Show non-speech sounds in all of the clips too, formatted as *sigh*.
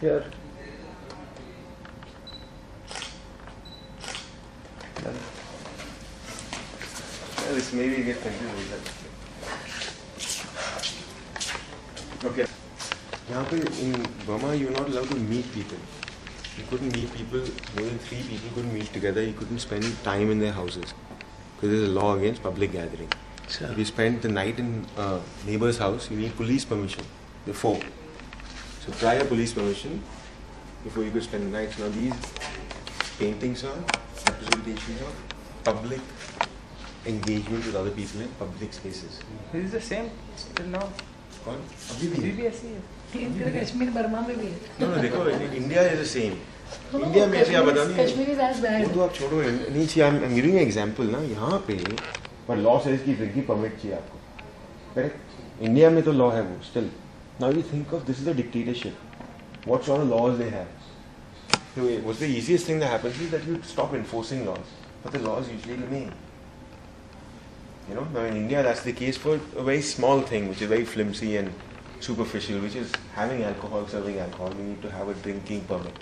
Here. Done. Yeah, this maybe get confused with that. Okay. यहाँ पे in Burma you're not allowed to meet people. You couldn't meet people, more than three people couldn't meet together. You couldn't spend time in their houses. Because there's a law against public gathering. If you spend the night in a neighbor's house, you need police permission before. So prior police permission before you could spend the night. Now these paintings are representations of public engagement with other people in public spaces. This is the same still now. कौन अभी भी अभी है? भी ऐसी है Kashmir Burma में भी है No, no, देखो India is the same India में ऐसे आप बता नहीं कश्मीर इज़ एज बैड तो आप छोड़ो नहीं चाहिए आई एम गिविंग एग्जांपल ना यहाँ पे पर लॉ सेज की ड्रिंकिंग परमिट चाहिए आपको करेक्ट इंडिया में तो लॉ है वो still Now you think of this is a dictatorship. What sort of laws they have? Anyway, what's the easiest thing that happens is that you stop enforcing laws, but the laws usually remain. You know, now in India that's the case for a very small thing, which is very flimsy and superficial, which is having alcohol, serving alcohol, you need to have a drinking permit,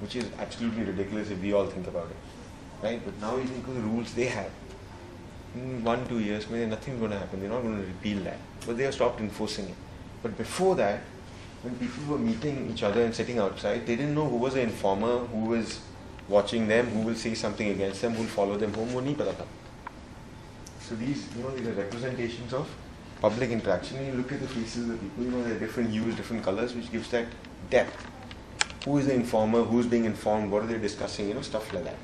which is absolutely ridiculous if we all think about it, right? But now you think of the rules they have. In one, two years, maybe nothing's going to happen. They're not going to repeal that, but they have stopped enforcing it. But before that, when people were meeting each other and sitting outside, they didn't know who was the informer, who was watching them, who will say something against them, who will follow them home. वो नहीं पता था. So these, you know, these are representations of public interaction. And you look at the faces of the people, you know, they're different hues, different colors, which gives that depth. Who is the informer? Who's being informed? What are they discussing? You know, stuff like that.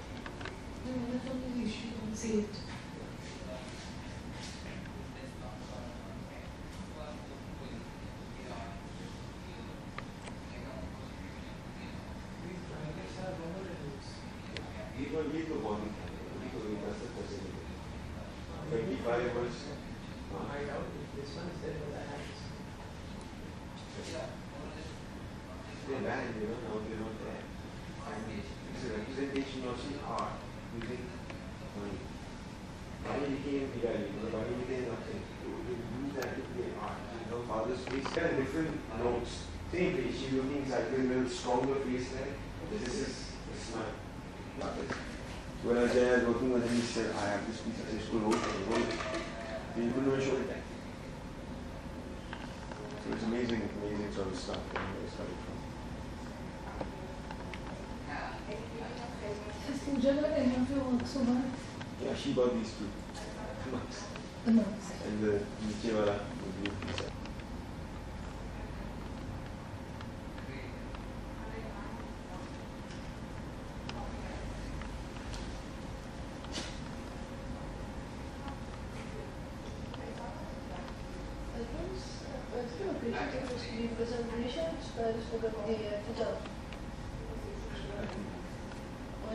Twenty-five was. They banned, you know, now they're not there. It's a representation of the art using money. Money became Pirali, you know, money became nothing. You use that to create art. You know, father's face, kind of different notes. Same face, she's looking slightly a little stronger face there. This is a smile. Artist. When I was there, I was working with him, he said, I have this piece of this school, the evaluation. So it's amazing, amazing sort of stuff that they study from. Justin Jugler work so much. Yeah, she bought these two. *laughs* The monks. The monks. And the Nichewala. The.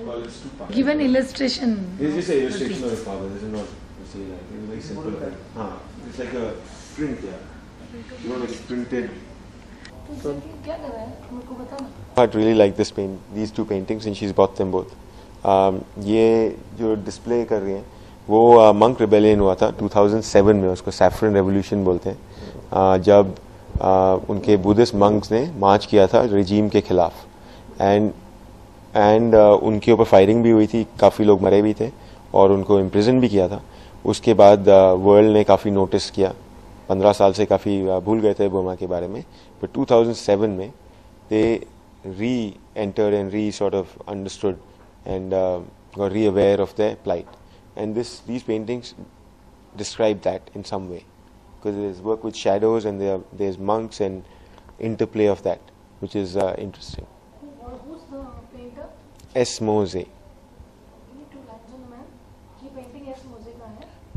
Well, it's two parts. Given illustration This is just an illustration of the father. This is not to say like it's very simple. हाँ, it's like a print, yeah. You know, like printed. है मेरे को बता ना I really like this paint, these two paintings, and she's bought them both. Um, ये जो display कर रही हैं वो मंक रिबेलियन हुआ था 2007 में उसको सैफरन रेवोल्यूशन बोलते हैं uh, जब उनके बुद्धिस्ट मंक्स ने मार्च किया था रिजीम के खिलाफ एंड एंड उनके ऊपर फायरिंग भी हुई थी काफ़ी लोग मरे भी थे और उनको इम्प्रिजन भी किया था उसके बाद वर्ल्ड ने काफ़ी नोटिस किया पंद्रह साल से काफ़ी भूल गए थे बुमा के बारे में बट 2007 में they reenter and re sort of understood and got re-aware of their plight. And this, these paintings describe that in some way. Because there's work with shadows and there, are, there's monks and interplay of that, which is uh, interesting. who's the painter S. Mose.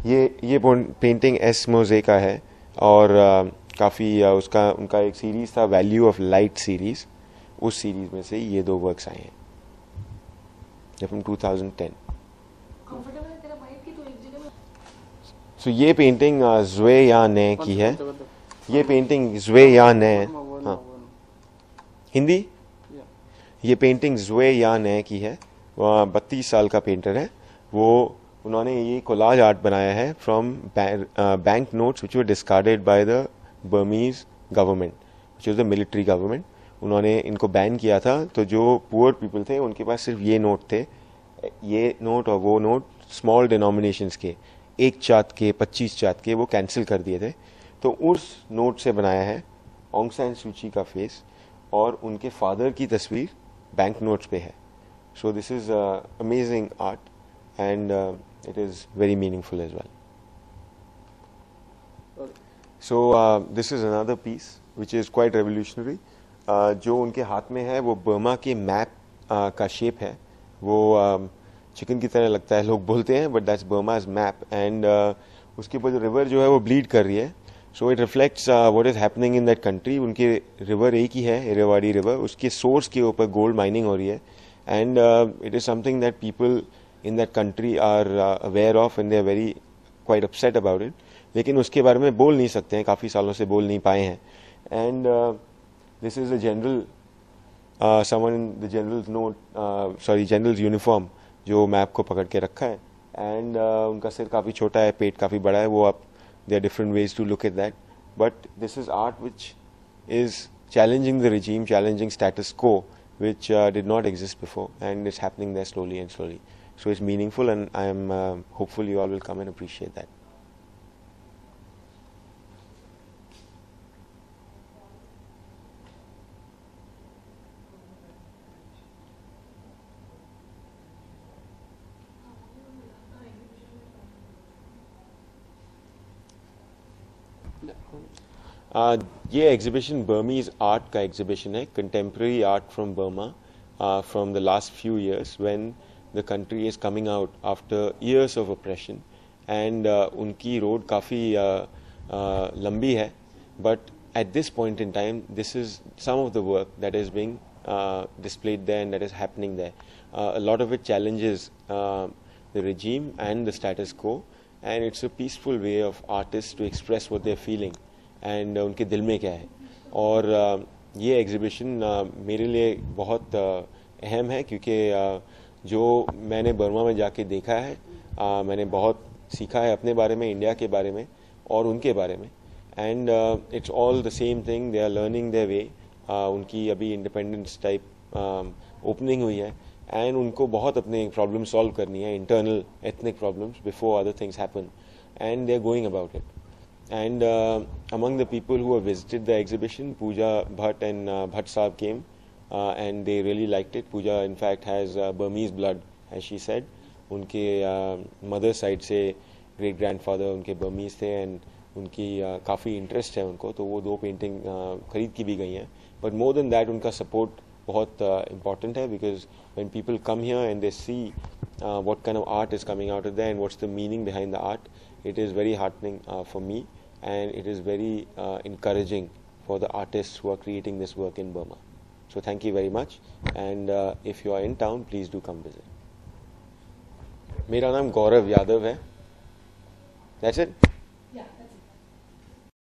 ये है ये painting S मोजे का है और uh, काफ़ी uh, उसका उनका एक सीरीज़ था वैल्यू ऑफ़ लाइट सीरीज़ उस सीरीज़ में से ये दो वर्क्स आए हैं फ्रॉम 2010 कंफर्टेबल है तेरा माइक की तो एक जगह में सो ये पेंटिंग जुए या ने की है। ये पेंटिंग जुए या ने हाँ। हिंदी? ये पेंटिंग जुए या ने की है। वह बत्तीस साल का पेंटर है। वो उन्होंने ये कोलाज आर्ट बनाया है from bank notes which were discarded by the Burmese government which is the military government उन्होंने इनको बैन किया था। तो जो पुअर पीपल थे उनके पास सिर्फ़ ये नोट थे। ये नोट और वो नोट स्मॉल डिनोमिनेशंस के। एक चात के पच्चीस चात के वो कैंसिल कर दिए थे। तो उस नोट से बनाया है ओंग सैन सूची का फेस और उनके फादर की तस्वीर बैंक नोट्स पे है। So this is amazing art and it is very meaningful as well so this is another piece which is quite revolutionary जो उनके हाथ में है वो बर्मा के मैप uh, का शेप है। वो चिकन की तरह लगता है, लोग बोलते हैं but that's Burma's map and उसके ऊपर जो रिवर जो है वो ब्लीड कर रही है। So it reflects what is happening in that country उनके रिवर एक ही है इरेवाड़ी रिवर उसके सोर्स के ऊपर गोल्ड माइनिंग हो रही है। And it is something that people in that country are aware of and they are very quite upset about it लेकिन उसके बारे में बोल नहीं सकते हैं, काफ़ी सालों से बोल नहीं पाए हैं। And this is a general summon in the general note sorry general uniform जो मैप को पकड़ के रखा है। एंड uh, उनका सिर काफ़ी छोटा है पेट काफ़ी बड़ा है वो आप they are different ways to look it that but this is art which is challenging the regime challenging status quo which did not exist before and it's happening that slowly and slowly so it's meaningful and I am hopeful you all will come and appreciate that ये exhibition Burmese art का exhibition है contemporary art from Burma from the last few years when the country is coming out after years of operation and उनकी road काफ़ी uh, uh, लंबी है but at this point in time, this is some of the work that is being uh, displayed there and that is happening there. Uh, a lot of it challenges uh, the regime and the status quo, and it's a peaceful way of artists to express what they're feeling And uh, उनके दिल में क्या है? और uh, ये exhibition uh, मेरे लिए बहुत अहम है क्योंकि जो मैंने बर्मा में जाके देखा है मैंने बहुत सीखा है अपने बारे में इंडिया के बारे में और उनके बारे में। And it's all the same thing they are learning the way उनकी अभी इंडिपेंडेंस टाइप ओपनिंग हुई है। एंड उनको बहुत अपने प्रॉब्लम सॉल्व करनी है internal ethnic problems before other things happen and they are going about it And uh, among the people who have visited the exhibition, Pooja Bhatt and uh, Bhatt Saab came, uh, and they really liked it. Pooja, in fact, has uh, Burmese blood, as she said. उनके mother side से great grandfather उनके Burmese थे and उनकी काफ़ी interest है उनको तो वो दो पेंटिंग खरीद की भी गई हैं बट मोर देन दैट उनका सपोर्ट बहुत इम्पॉर्टेंट है because when people come here and they see uh, what kind of art is coming out of there and what's the meaning behind the art, it is very heartening uh, for me and it is very uh, encouraging for the artists who are creating this work in Burma. So thank you very much and uh, if you are in town please do come visit. मेरा नाम गौरव यादव है That's it? Yeah, that's